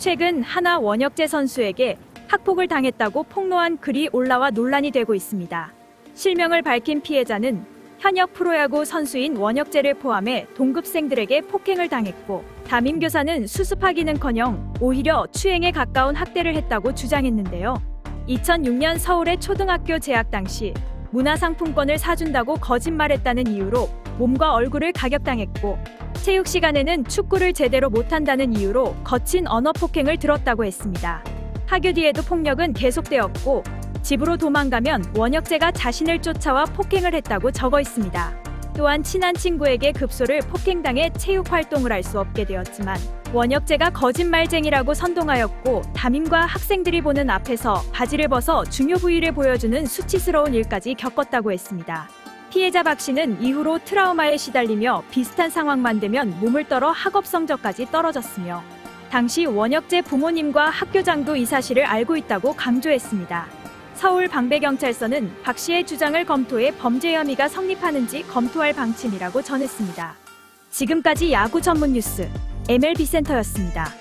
최근 하나 원혁재 선수에게 학폭을 당했다고 폭로한 글이 올라와 논란이 되고 있습니다. 실명을 밝힌 피해자는 현역 프로야구 선수인 원혁재를 포함해 동급생들에게 폭행을 당했고 담임 교사는 수습하기는커녕 오히려 추행에 가까운 학대를 했다고 주장했는데요. 2006년 서울의 초등학교 재학 당시 문화상품권을 사준다고 거짓말했다는 이유로 몸과 얼굴을 가격당했고 체육 시간에는 축구를 제대로 못한다는 이유로 거친 언어 폭행을 들었다고 했습니다. 하교 뒤에도 폭력은 계속되었고 집으로 도망가면 원혁재가 자신을 쫓아와 폭행을 했다고 적어 있습니다. 또한 친한 친구에게 급소를 폭행당해 체육 활동을 할 수 없게 되었지만 원혁재가 거짓말쟁이라고 선동하였고 담임과 학생들이 보는 앞에서 바지를 벗어 중요 부위를 보여주는 수치스러운 일까지 겪었다고 했습니다. 피해자 박 씨는 이후로 트라우마에 시달리며 비슷한 상황만 되면 몸을 떨어 학업 성적까지 떨어졌으며 당시 원혁재 부모님과 학교장도 이 사실을 알고 있다고 강조했습니다. 서울 방배경찰서는 박 씨의 주장을 검토해 범죄 혐의가 성립하는지 검토할 방침이라고 전했습니다. 지금까지 야구 전문 뉴스 MLB 센터였습니다.